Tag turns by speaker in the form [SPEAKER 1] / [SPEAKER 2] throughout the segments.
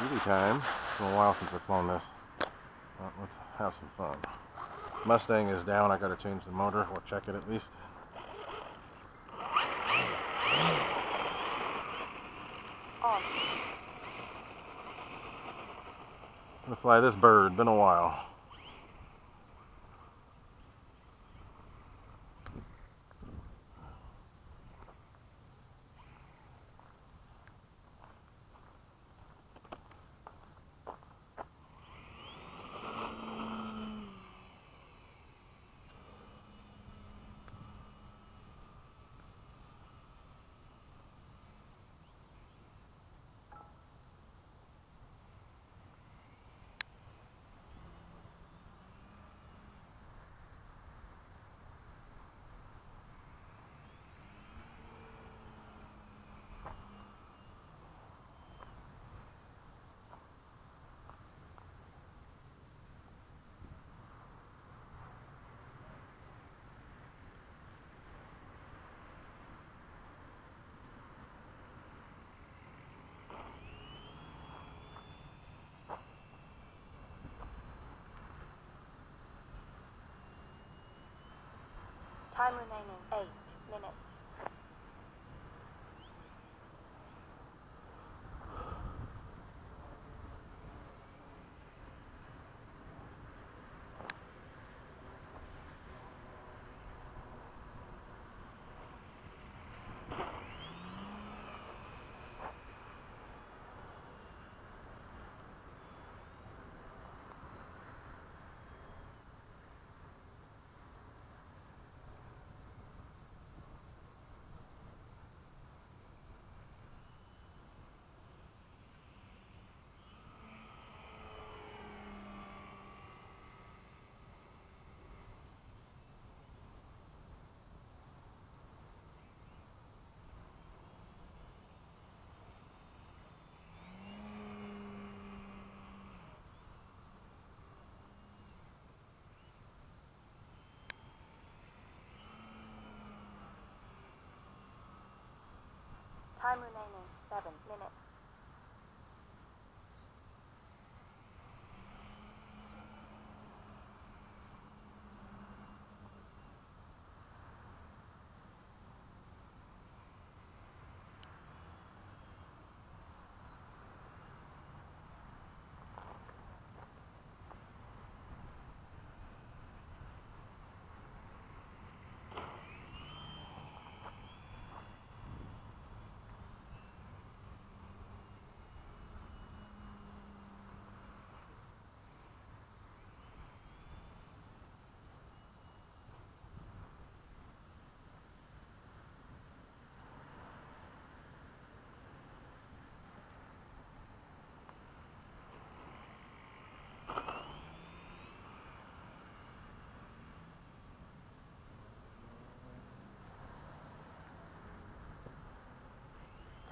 [SPEAKER 1] Beauty time. It's been a while since I've flown this. Well, let's have some fun. Mustang is down. I got to change the motor or check it at least.
[SPEAKER 2] On.
[SPEAKER 1] Gonna fly this bird. Been a while.
[SPEAKER 2] Time remaining eight minutes.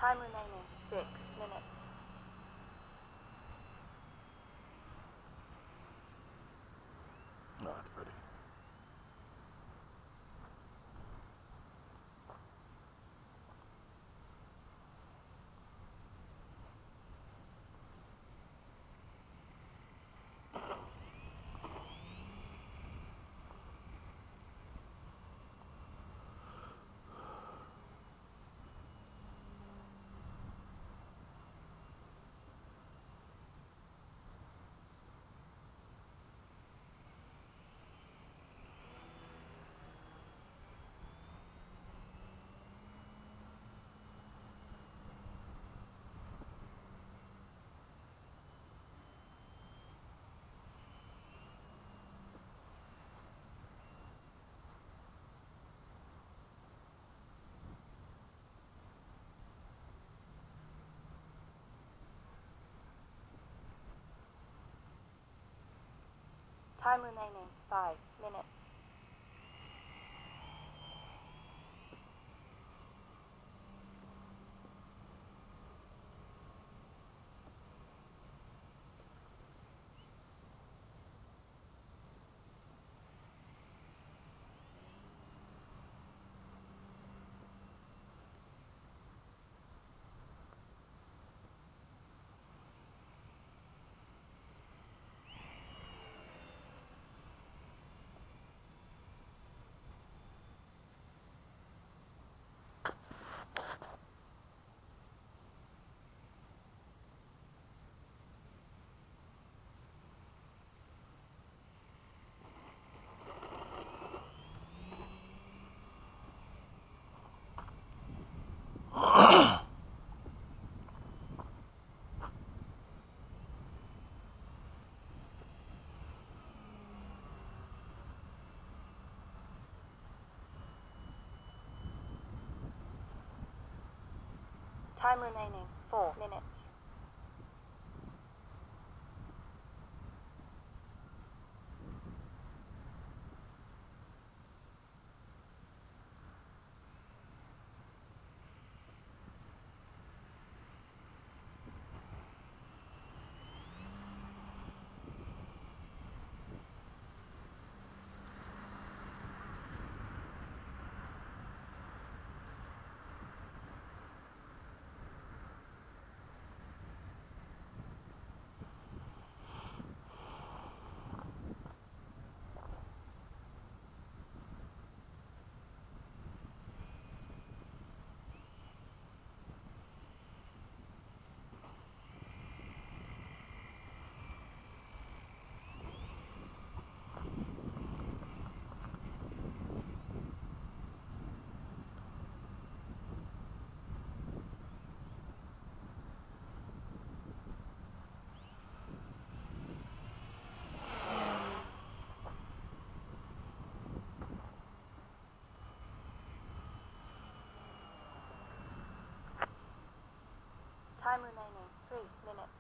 [SPEAKER 2] Time remaining six minutes. Time remaining five minutes. Time remaining 4 minutes. Time remaining 3 minutes.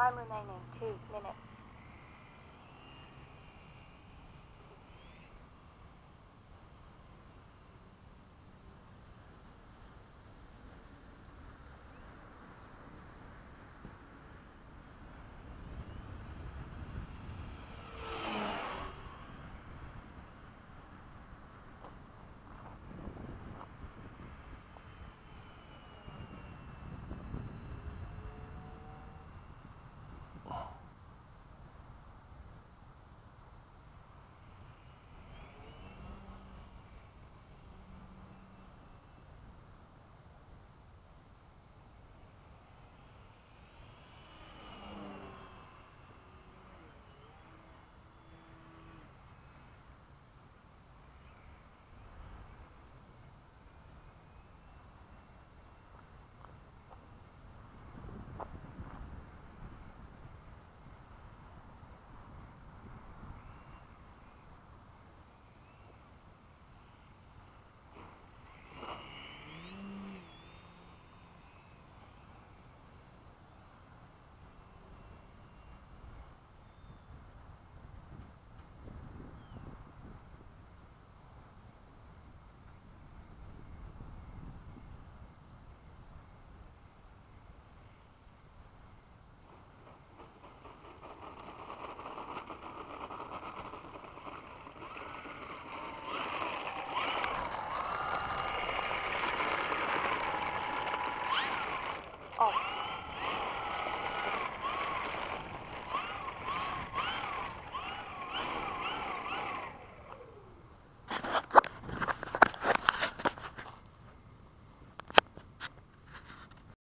[SPEAKER 2] Time remaining 2 minutes. off.